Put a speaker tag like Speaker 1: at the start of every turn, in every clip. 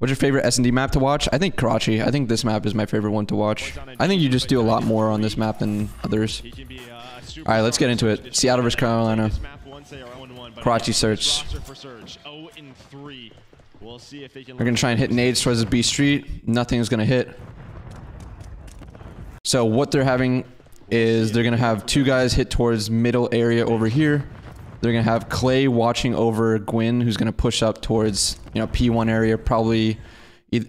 Speaker 1: What's your favorite S&D map to watch? I think Karachi. I think this map is my favorite one to watch. I think you just do a lot more on this map than others. All right, let's get into it. Seattle versus Carolina. Karachi search. We're going to try and hit nades towards B street. Nothing's going to hit. So what they're having is they're going to have two guys hit towards middle area over here. They're going to have Clay watching over Gwinn, who's going to push up towards, you know, P1 area, probably.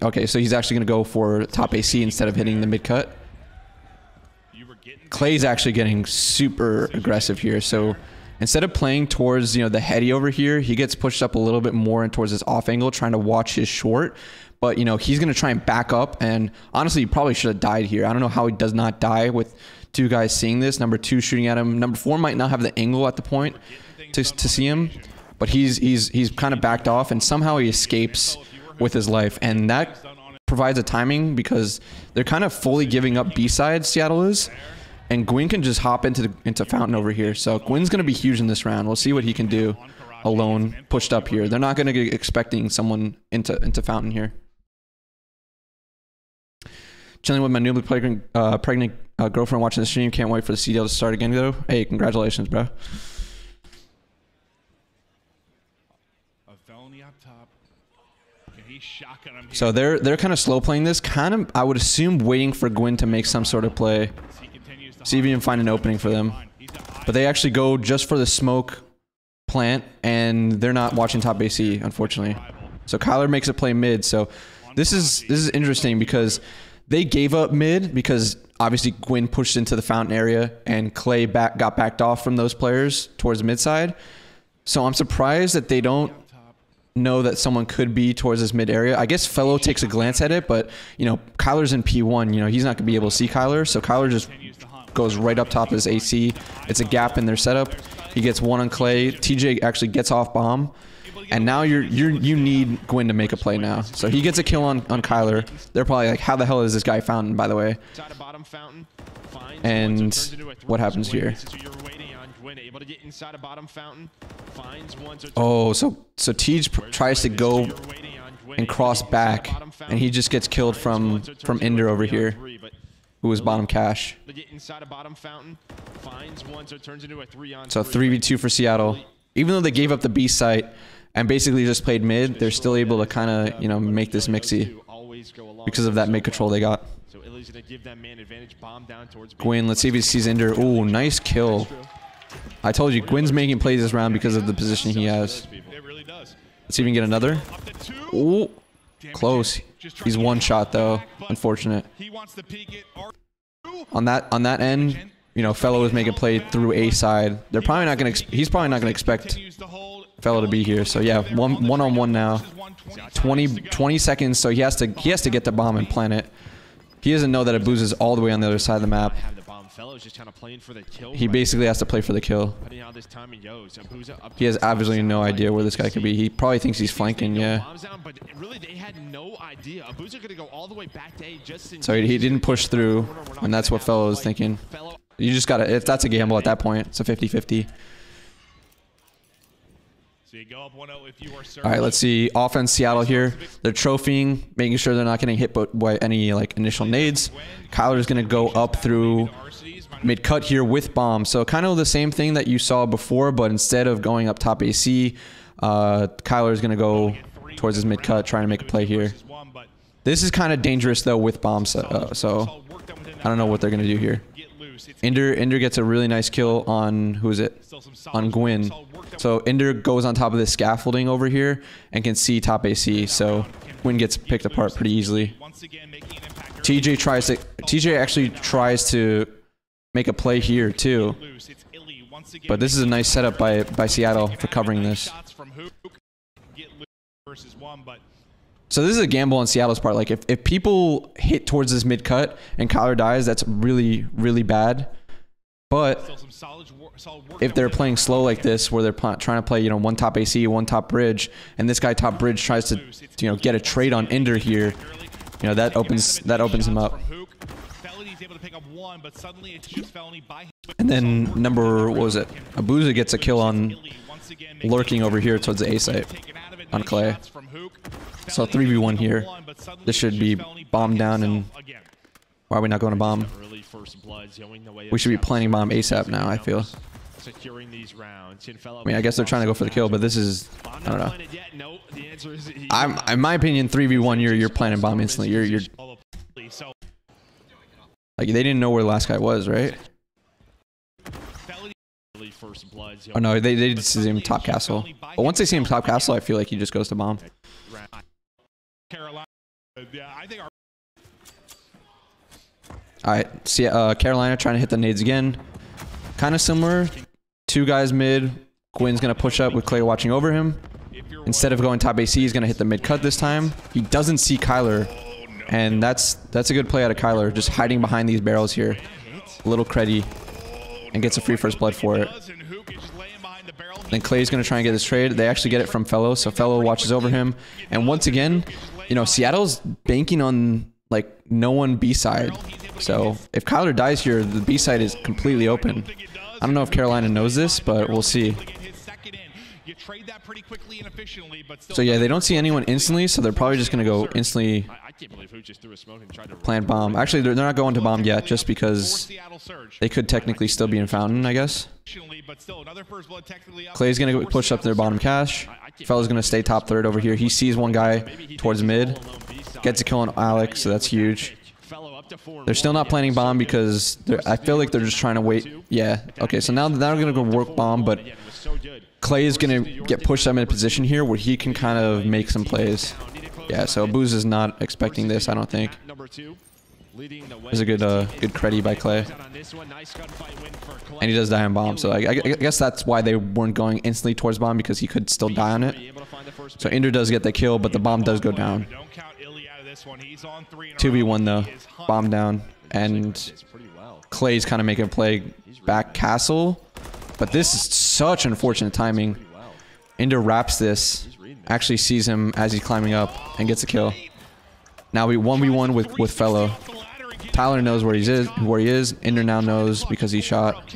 Speaker 1: Okay, so he's actually going to go for top AC instead of hitting the mid cut. Clay's actually getting super aggressive here. So instead of playing towards, you know, the heady over here, he gets pushed up a little bit more and towards his off angle, trying to watch his short. But, you know, he's going to try and back up. And honestly, he probably should have died here. I don't know how he does not die with two guys seeing this. Number two shooting at him. Number four might not have the angle at the point to, to see him, but he's he's he's kind of backed off, and somehow he escapes with his life, and that provides a timing because they're kind of fully giving up B side. Seattle is, and Gwinn can just hop into the, into Fountain over here. So Gwinn's gonna be huge in this round. We'll see what he can do alone, pushed up here. They're not gonna be expecting someone into into Fountain here. Chilling with my newly pregnant, uh, pregnant uh, girlfriend watching the stream. Can't wait for the CDL to start again, though. Hey, congratulations, bro. So they're they're kind of slow playing this. Kind of, I would assume, waiting for Gwinn to make some sort of play. See if you can find an opening for them. But they actually go just for the smoke plant, and they're not watching top AC, unfortunately. So Kyler makes a play mid. So this is this is interesting because they gave up mid because obviously Gwinn pushed into the fountain area and Clay back got backed off from those players towards mid side. So I'm surprised that they don't know that someone could be towards this mid area. I guess Fellow takes a glance at it, but you know, Kyler's in P1, you know, he's not gonna be able to see Kyler, so Kyler just goes right up top of his AC. It's a gap in their setup. He gets one on Clay. TJ actually gets off bomb. And now you're you're you need Gwinn to make a play now. So he gets a kill on, on Kyler. They're probably like, how the hell is this guy fountain, by the way? And what happens here? Oh, so so TJ tries to go and cross back, and he just gets killed from from Ender over here, who was bottom cache. So 3v2 for Seattle. Even though they gave up the B site and basically just played mid, they're still able to kind of you know make this mixy because of that mid control they got. Gwinn, let's see if he sees Ender. Ooh, nice kill. I told you, Gwinn's making plays this round because of the position he has. Let's see if we can get another. Ooh, close. He's one shot though. Unfortunate. On that on that end, you know, Fellow is making play through A side. They're probably not gonna. He's probably not gonna expect Fellow to be here. So yeah, one one on one now. 20, 20 seconds. So he has to he has to get the bomb and plant it. He doesn't know that it boozes all the way on the other side of the map. He basically has to play for the kill. He has absolutely no idea where this guy could be. He probably thinks he's flanking, yeah. So he didn't push through, and that's what Fellow is thinking. You just gotta, if that's a gamble at that point, it's a 50-50. All right, let's see. Offense Seattle here. They're trophying, making sure they're not getting hit by any like initial nades. Kyler's going to go up through mid cut here with bomb. So kind of the same thing that you saw before, but instead of going up top AC, uh, is going to go towards his mid cut, trying to make a play here. This is kind of dangerous though with bombs, uh, so I don't know what they're going to do here. Ender, Ender gets a really nice kill on, who is it? On Gwinn. So Ender goes on top of this scaffolding over here and can see top AC. So Gwinn gets picked apart pretty easily. TJ tries to, TJ actually tries to make a play here too. But this is a nice setup by, by Seattle for covering this. So this is a gamble on Seattle's part. Like if, if people hit towards this mid cut and Kyler dies, that's really, really bad. But if they're playing slow like this, where they're trying to play, you know, one top AC, one top bridge, and this guy top bridge tries to, you know, get a trade on Ender here, you know, that opens that opens him up. And then number, what was it? Abuzah gets a kill on lurking over here towards the A site. on Clay. So 3v1 here. This should be bombed down and why are we not going to bomb? We should be planning bomb ASAP now, I feel. I mean, I guess they're trying to go for the kill, but this is, I don't know. I'm, in my opinion, 3v1, you're, you're planning bomb instantly. You're, you're, like, they didn't know where the last guy was, right? Oh no, they, they just see him top castle. But once they see him top castle, I feel like he just goes to bomb. Alright, see uh, Carolina trying to hit the nades again. Kind of similar. Two guys mid. Gwinn's going to push up with Clay watching over him. Instead of going top AC, he's going to hit the mid cut this time. He doesn't see Kyler. And that's that's a good play out of Kyler, just hiding behind these barrels here. A little creddy. And gets a free first blood for it. Then Clay's going to try and get this trade. They actually get it from Fellow, so Fellow watches over him. And once again, you know, Seattle's banking on, like, no one B-side. So if Kyler dies here, the B-side is completely open. I don't know if Carolina knows this, but we'll see. So yeah, they don't see anyone instantly, so they're probably just going to go instantly plant bomb. Actually, they're, not going to bomb yet, just because they could technically still be in Fountain, I guess. Clay's going to push up their bottom cache. Fellow's going to stay top third over here. He sees one guy towards mid. Gets a kill on Alex, so that's huge. They're still not planning bomb because I feel like they're just trying to wait. Yeah. Okay, so now, now they're going to go work bomb, but Clay is going to get pushed up in a position here where he can kind of make some plays. Yeah, so Booz is not expecting this, I don't think. There's a good uh, good credit by Clay. And he does die on bomb, so I, I, guess that's why they weren't going instantly towards bomb because he could still die on it. So Inder does get the kill, but the bomb does go down. 2v1 though, bomb down. And Clay's kind of making a play back castle. But this is such unfortunate timing. Inder wraps this, actually sees him as he's climbing up, and gets a kill. Now we 1v1 with, with Fellow. Tyler knows where he is, where he is. Inder now knows because he shot.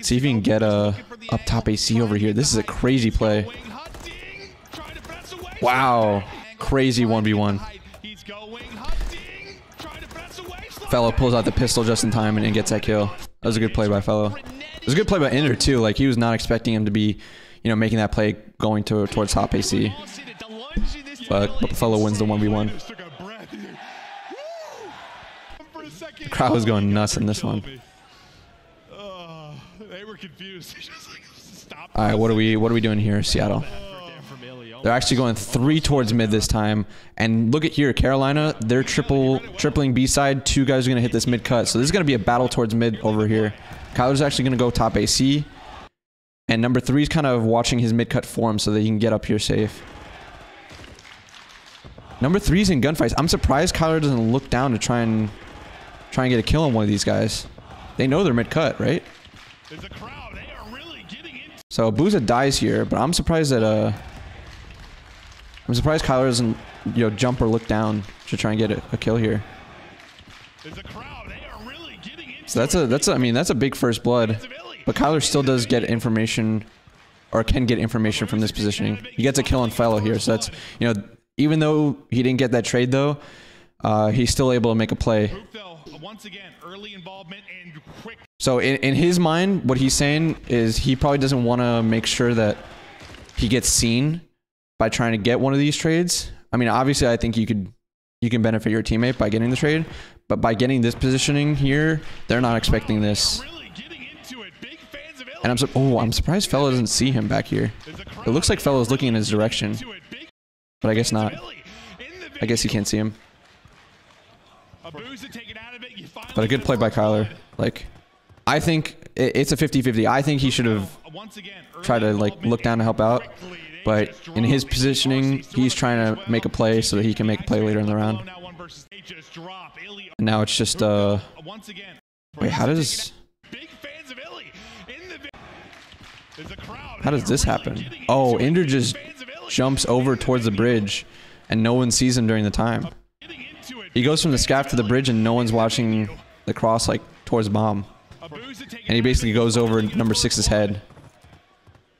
Speaker 1: See if he can get a up top AC over here. This is a crazy play. Wow. Crazy 1v1. Fellow pulls out the pistol just in time and, and gets that kill. That was a good play by Fellow. It was a good play by Inder too. Like he was not expecting him to be, you know, making that play going to towards top AC. But, Fellow wins the 1v1. The crowd was going nuts in this one. All right, what are we what are we doing here, Seattle? They're actually going three towards mid this time. And look at here, Carolina, they're triple tripling B side. Two guys are gonna hit this mid cut. So this is gonna be a battle towards mid over here. Kyler's actually gonna go top AC. And number three is kind of watching his mid cut form so that he can get up here safe. Number three is in gunfights. I'm surprised Kyler doesn't look down to try and try and get a kill on one of these guys. They know they're mid cut, right? So Booza dies here, but I'm surprised that uh I'm surprised Kyler doesn't you know jump or look down to try and get a, a kill here. So that's a that's a, I mean that's a big first blood, but Kyler still does get information or can get information from this positioning. He gets a kill on Fellow here, so that's you know even though he didn't get that trade though, uh, he's still able to make a play. So in, in his mind, what he's saying is he probably doesn't want to make sure that he gets seen by trying to get one of these trades. I mean, obviously, I think you could you can benefit your teammate by getting the trade, but by getting this positioning here, they're not expecting this. And I'm oh, I'm surprised Fellow doesn't see him back here. It looks like Fellow's looking in his direction, but I guess not. I guess he can't see him. But a good play by Kyler. Like, I think it's a 50-50. I think he should have tried to like look down to help out. But in his positioning, he's trying to make a play so that he can make a play later in the round. And now it's just, uh... Wait, how does... How does this happen? Oh, Inder just jumps over towards the bridge and no one sees him during the time. He goes from the scaff to the bridge and no one's watching the cross like towards bomb. And he basically goes over number six's head.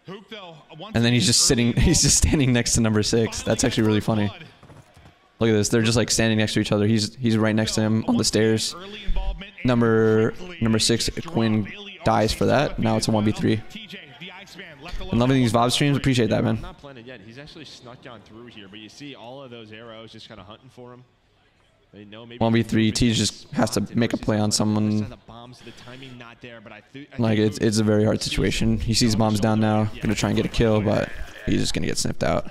Speaker 1: And then he's just sitting, he's just standing next to number six. That's actually really funny. Look at this. They're just like standing next to each other. He's he's right next to him on the stairs. Number number six, Quinn dies for that. Now it's a 1v3. And loving these VOD streams. Appreciate that, man.
Speaker 2: Not planted yet. He's actually snuck on through here, but you see all of those arrows just kind of hunting for him. They know maybe
Speaker 1: 1v3, T just has to make a play on someone. Like, it's, it's a very hard situation. He sees bombs down now. Gonna try and get a kill, but he's just gonna get sniffed out.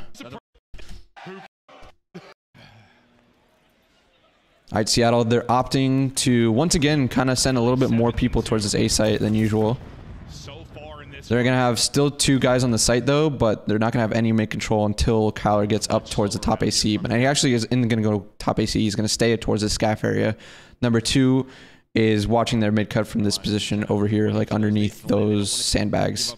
Speaker 1: Alright, Seattle, they're opting to, once again, kind of send a little bit more people towards this A site than usual. They're going to have still two guys on the site, though, but they're not going to have any mid control until Kyler gets up towards the top AC. But he actually isn't going to go top AC. He's going to stay towards the scaff area. Number two is watching their mid cut from this position over here, like underneath those sandbags.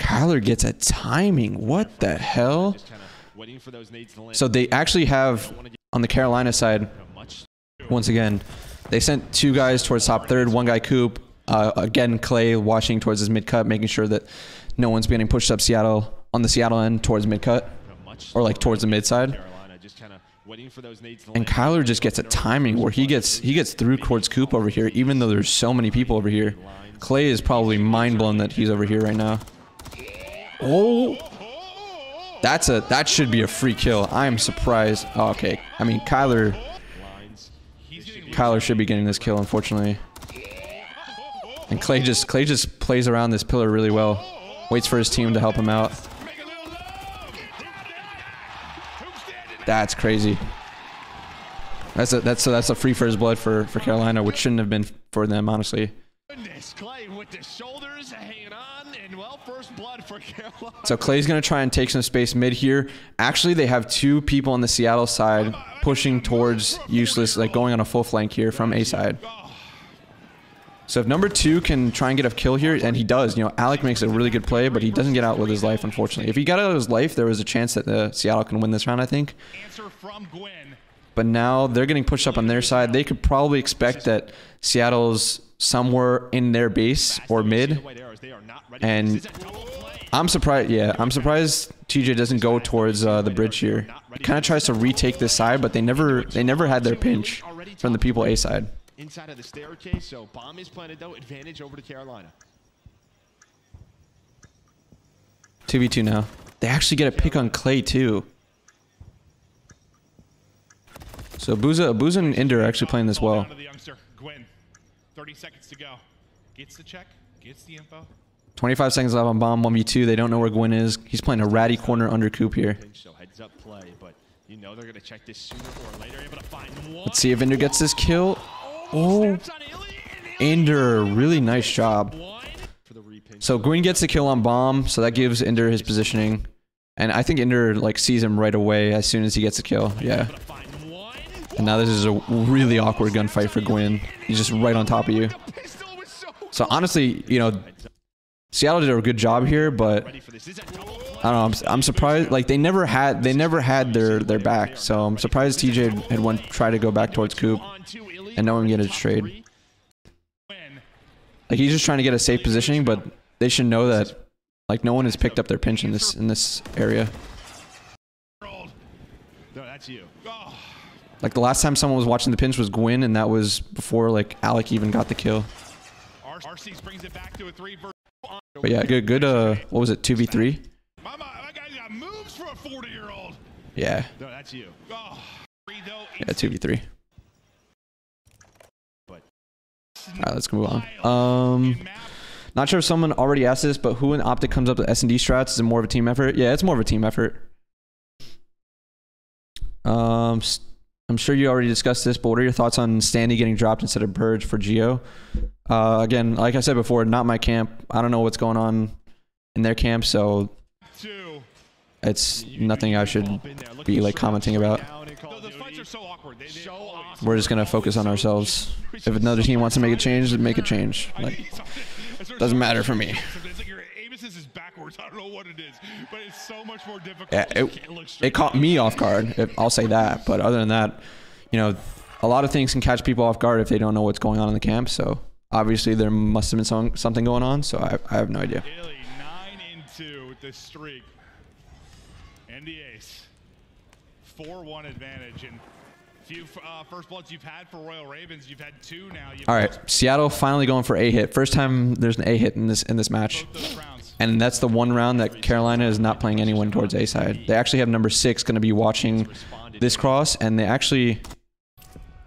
Speaker 1: Kyler gets a timing. What the hell? So they actually have on the Carolina side, once again, they sent two guys towards top third, one guy Coop. Uh, again, Clay watching towards his mid cut, making sure that no one's getting pushed up Seattle on the Seattle end towards mid cut or like towards the mid side. And Kyler just gets a timing where he gets he gets through towards Coop over here, even though there's so many people over here. Clay is probably mind blown that he's over here right now. Oh, that's a that should be a free kill. I am surprised. Oh, okay. I mean, Kyler Kyler should be getting this kill, unfortunately. And Clay just Clay just plays around this pillar really well. Waits for his team to help him out. That's crazy. That's a that's a, that's a free his blood for for Carolina, which shouldn't have been for them, honestly. Clay with the shoulders hanging on, and well, first blood for Carolina. So Clay's gonna try and take some space mid here. Actually, they have two people on the Seattle side pushing towards useless, like going on a full flank here from A side. So if number two can try and get a kill here, and he does, you know, Alec makes a really good play, but he doesn't get out with his life, unfortunately. If he got out of his life, there was a chance that the Seattle can win this round, I think. But now they're getting pushed up on their side. They could probably expect that Seattle's somewhere in their base or mid. And I'm surprised, yeah, I'm surprised TJ doesn't go towards uh, the bridge here. He kind of tries to retake this side, but they never, they never had their pinch from the people A side. Inside of the staircase, so bomb is planted though, advantage over to Carolina. 2v2 now. They actually get a pick on Clay too. So Booza, Booza and Ender are actually playing this well. 30 seconds to go. Gets the check, gets the info. 25 seconds left on bomb 1v2. They don't know where Gwinn is. He's playing a ratty corner under Coop here.
Speaker 2: So heads up play, but you know they're going to check this sooner or later. Able to find one.
Speaker 1: Let's see if Ender gets this kill. Oh, Ender, really nice job. So Gwinn gets the kill on bomb, so that gives Ender his positioning. And I think Ender like sees him right away as soon as he gets the kill. Yeah. And now this is a really awkward gunfight for Gwinn. He's just right on top of you. So honestly, you know, Seattle did a good job here, but I don't know. I'm, I'm surprised. Like they never had they never had their their back. So I'm surprised TJ had one try to go back towards Coop and no one get a trade. Like he's just trying to get a safe positioning, but they should know that like no one has picked up their pinch in this in this area. No, that's you. Like the last time someone was watching the pinch was Gwinn, and that was before like Alec even got the kill. But yeah, good, good. Uh, what was it? Two v three. Yeah. No, that's you. Yeah, two v three. All right, let's move on. Um, not sure if someone already asked this, but who in Optic comes up with S and D strats? Is it more of a team effort? Yeah, it's more of a team effort. Um, I'm sure you already discussed this, but what are your thoughts on Standy getting dropped instead of Purge for Geo? Uh, again, like I said before, not my camp. I don't know what's going on in their camp, so it's nothing I should be like commenting about. We're just gonna focus on ourselves. If another team wants to make a change, make a change. Like, doesn't matter for me is backwards. I don't know what it is, but it's so much more difficult. Yeah, it, it caught me off guard. I'll say that. But other than that, you know, a lot of things can catch people off guard if they don't know what's going on in the camp. So obviously there must have been some, something going on. So I, I have no idea.
Speaker 3: 9-2 with this streak. And the ace. 4-1 advantage. And few uh, first bloods you've had for Royal Ravens. You've had two now. You've
Speaker 1: All right, Seattle finally going for a hit. First time there's an a hit in this in this match.
Speaker 3: both those rounds.
Speaker 1: And that's the one round that Carolina is not playing anyone towards A side. They actually have number six going to be watching this cross, and they actually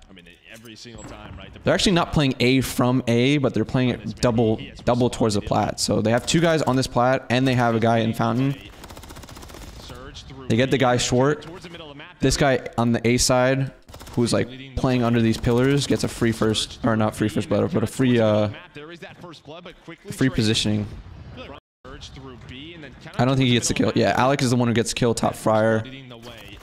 Speaker 2: I mean, every single time, right?
Speaker 1: They're actually not playing A from A, but they're playing it double double towards the plat. So they have two guys on this plat, and they have a guy in fountain. They get the guy short. This guy on the A side, who's like playing under these pillars, gets a free first, or not free first blood, but a free uh
Speaker 2: There is that first blood, but quickly
Speaker 1: free positioning.
Speaker 2: surge through B and then kinda
Speaker 1: I don't think he gets the kill. Yeah, Alec is the one who gets killed, top fire.
Speaker 2: map, leading the way.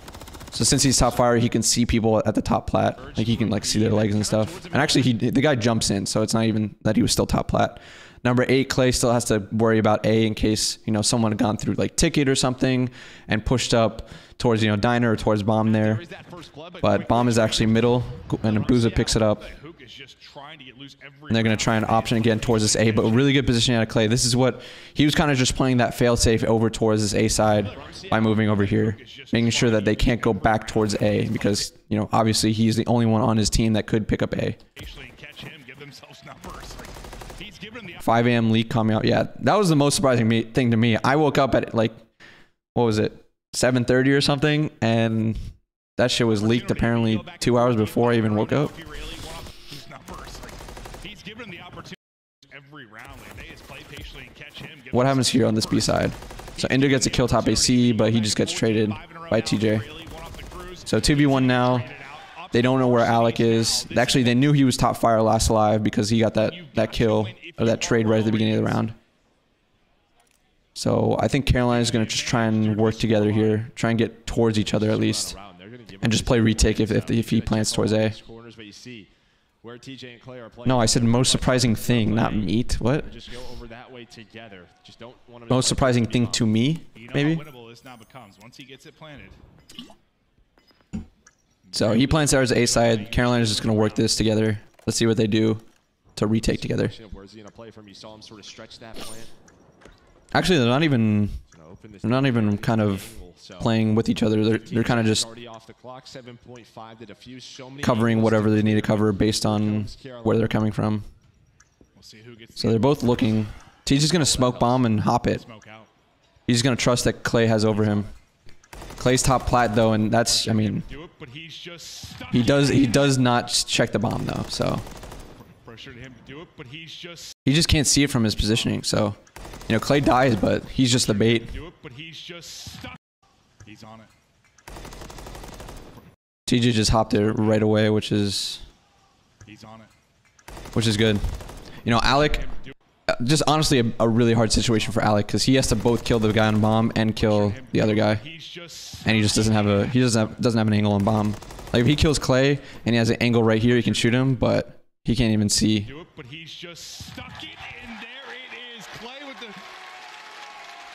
Speaker 1: So since he's top fire, he can see people at the top plat. Like he can like see their legs and stuff. And actually, he the guy jumps in, so it's not even that he was still top plat. Number eight, Clay still has to worry about A in case you know someone had gone through like ticket or something and pushed up towards you know diner or towards bomb there.
Speaker 2: But
Speaker 1: bomb is actually middle, and Booza picks it up. And they're going to try an option again towards this A, but a really good position out of Clay. This is what he was kind of just playing that fail safe over towards this A side by moving over here, making sure that they can't go back towards A because, you know, obviously he's the only one on his team that could pick up A.
Speaker 3: Actually catch him, give themselves numbers. Like, he's giving them the
Speaker 1: 5 a.m. leak coming out. Yeah, that was the most surprising thing to me. I woke up at like, what was it, 7:30 or something, and that shit was leaked apparently two hours before I even woke up. What happens here on this B side? So Ender gets a kill top AC, but he just gets traded by TJ. So 2v1 now. They don't know where Alec is. Actually, they knew he was top fire last alive because he got that, that kill or that trade right at the beginning of the round. So I think Carolina's going to just try and work together here, try and get towards each other at least, and just play retake if, if, if he plants towards A. No, I said most surprising thing, not meat. What? Most surprising thing to me, maybe?
Speaker 3: how winnable this now becomes once he gets it planted.
Speaker 1: So he plants ours A side. Carolina's just going to work this together. Let's see what they do to retake together. Actually, they're not even
Speaker 2: Gonna open this
Speaker 1: they're not even kind of playing with each other. They're they're kind of just
Speaker 2: already off the clock. 7.5 to defuse. So many
Speaker 1: covering whatever they need to cover based on where they're coming from.
Speaker 3: We'll see who gets
Speaker 1: So they're both looking. TJ's gonna smoke bomb and hop it. He's just gonna trust that Clay has over him. Clay's top plat though, and that's I mean
Speaker 3: Do it, but he's just stuck.
Speaker 1: he does he does not check the bomb though, so
Speaker 3: pressured him to do it, but he's just
Speaker 1: he just can't see it from his positioning. So you know Clay dies, but he's just the bait. TJ just hopped it right away, which is
Speaker 3: He's on it.
Speaker 1: which is good. You know Alec. Just honestly, a, a really hard situation for Alec because he has to both kill the guy on bomb and kill the other guy. And he just doesn't have a he doesn't have, doesn't have an angle on bomb. Like if he kills Clay and he has an angle right here, he can shoot him, but he can't even see.
Speaker 3: do it, but he's just stuck it, and there it is. Clay with the distraction, I guess.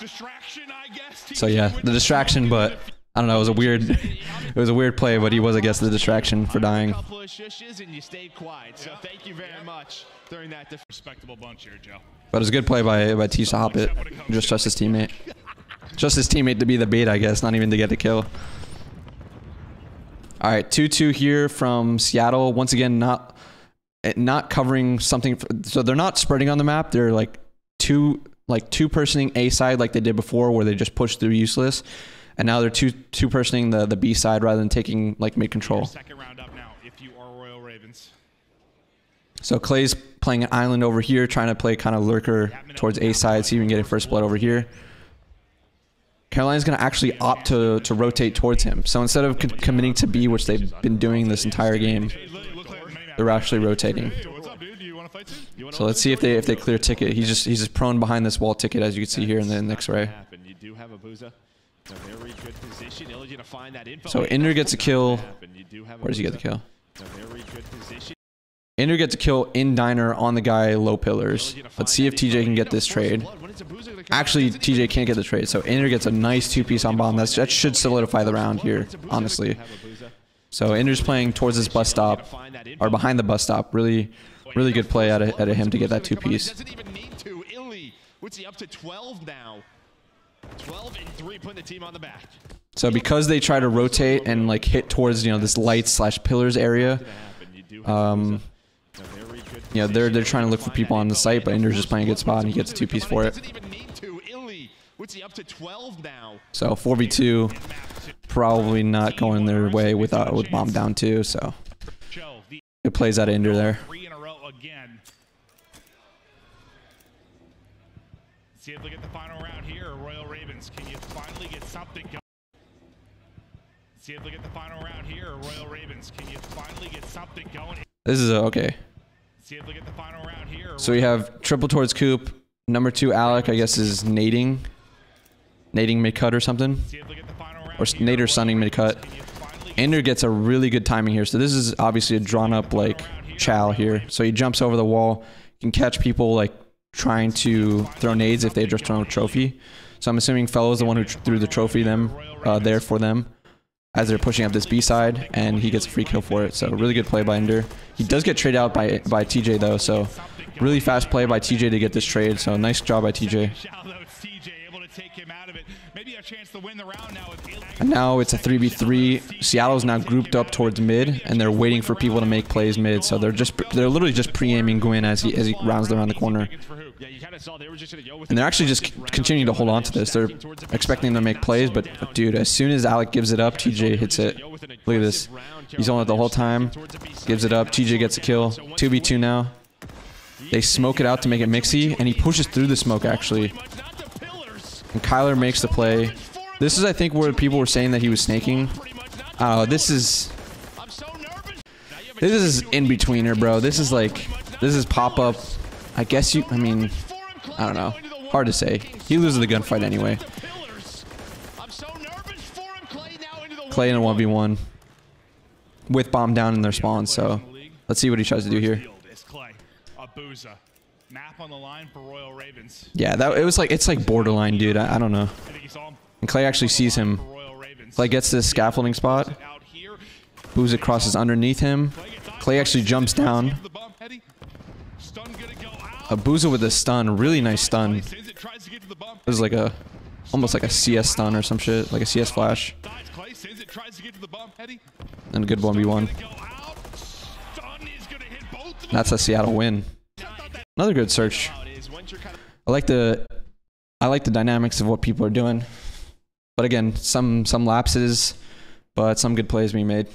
Speaker 1: So yeah, the distraction, but I don't know. It was a weird, it was a weird play, but he was, I guess, the distraction for dying.
Speaker 2: Couple of shushes and you stayed quiet. So thank you very much during that. Def-
Speaker 3: respectable bunch here, Joe.
Speaker 1: But it was a good play by by T to hop it. Just trust his teammate. Just his teammate to be the bait, I guess, not even to get the kill. All right, 2-2 here from Seattle. Once again, not eh, not covering something. So they're not spreading on the map. They're like two like two personing A side like they did before, where they just push through useless. And now they're two two personing the the B side rather than taking like mid control.
Speaker 3: Second round up now. If you are Royal Ravens,
Speaker 1: So Clay's playing an island over here, trying to play kind of lurker towards A side, see if he can get a first blood over here. Carolina's going to actually opt to, to rotate towards him. So instead of co- committing to B, which they've been doing this entire game,
Speaker 3: Hey, look, look like Maynard.
Speaker 1: they're actually rotating. So let's see if they if they clear ticket. He's just he's just prone behind this wall ticket, as you can see here in the next ray.
Speaker 2: You do have a Booza. A very good position. Illigan to find that info.
Speaker 1: So Inder gets a kill.
Speaker 2: Happen. You do have a
Speaker 1: Where does he get the kill?
Speaker 2: It's a very good position.
Speaker 1: Inder gets a kill in diner on the guy low pillars. Let's see if TJ can get this trade. Actually, TJ can't get the trade, so Inder gets a nice two-piece on bomb. That's, that should solidify the round here, honestly. So Inder's playing towards this bus stop, or behind the bus stop. Really, really good play out of, out of him to get that two-piece.
Speaker 2: Doesn't even need to. Illy, what's he up to 12 now? 12 and 3 putting the team on the back.
Speaker 1: So because they try to rotate and like hit towards you know this light slash pillars area,
Speaker 2: Gonna happen. You do have
Speaker 1: um,
Speaker 2: a very good
Speaker 1: you know they're they're trying to look for people on the site, but Ender's just playing a good spot and he gets a two piece for it.
Speaker 2: Doesn't even need to. Illy, what's he up to 12 now?
Speaker 1: So 4v2, probably not going their way without with bomb down two. So it plays out of Ender there.
Speaker 3: Three in a row again. See if they get the final round here. Royal Ravens, can you finally get something going? See if they get the final round here. Royal Ravens, can you finally get something going?
Speaker 1: This is a, okay.
Speaker 3: See if they get the final round here.
Speaker 1: So we have triple towards Coop. Number two, Alec, I guess is nading, nading mid cut or something.
Speaker 3: See if they get the final round
Speaker 1: Or. Nader sunning
Speaker 3: Royal
Speaker 1: mid-cut.
Speaker 3: Ravens, can you finally get
Speaker 1: Ender gets a really good timing here. So this is obviously a drawn up like chow here. So he jumps over the wall, can catch people like trying to throw nades if they just throw a trophy. So I'm assuming Fellow's the one who threw the trophy them uh, there for them as they're pushing up this B side, and he gets a free kill for it. So really good play by Ender. He does get traded out by by TJ though, so really fast play by TJ to get this trade. So nice job by TJ. And now it's a 3v3. Seattle's now grouped up towards mid, and they're waiting for people to make plays mid. So they're just they're literally just pre-aiming Gwinn as he as he rounds around the corner.
Speaker 2: Yeah, you kind of saw they were just gonna go with
Speaker 1: And they're actually just continuing to hold on to this. They're expecting them to make plays, but dude, as soon as Alec gives it up, TJ hits it. Look at this. He's on it the whole time. Gives it up. TJ gets a kill. 2v2 now. They smoke it out to make it mixy, and he pushes through the smoke actually. And Kyler makes the play. This is, I think, where people were saying that he was snaking.
Speaker 2: Pretty much not.
Speaker 1: Oh, this is
Speaker 2: I'm so nervous. Now you have a
Speaker 1: this is in betweener, bro. This is like this is pop up. I guess you. I mean, I don't know. Hard to say. He loses the gunfight anyway.
Speaker 2: Clay
Speaker 1: in a 1v1 with bomb down in their spawn. So let's see what he tries to do here. Yeah, that it was like it's like borderline, dude. I, I don't know. And Clay actually sees him. Clay gets this scaffolding spot. Booza crosses underneath him. Clay actually jumps down.
Speaker 3: The bump, Eddie. Stun gonna go out.
Speaker 1: Abuzah with a stun, really nice stun.
Speaker 3: It, tries to get to the bump.
Speaker 1: This is like a almost like a CS stun or some shit, like a CS flash,
Speaker 3: Dives Clay, sends it, tries to get to the bump, Eddie.
Speaker 1: and a good 1v1.
Speaker 3: Gonna go out. Stun is gonna hit both of them.
Speaker 1: That's a Seattle win. Another good search.
Speaker 2: Is once you're kind of
Speaker 1: I like the I like the dynamics of what people are doing. But again, some some lapses, but some good plays being made.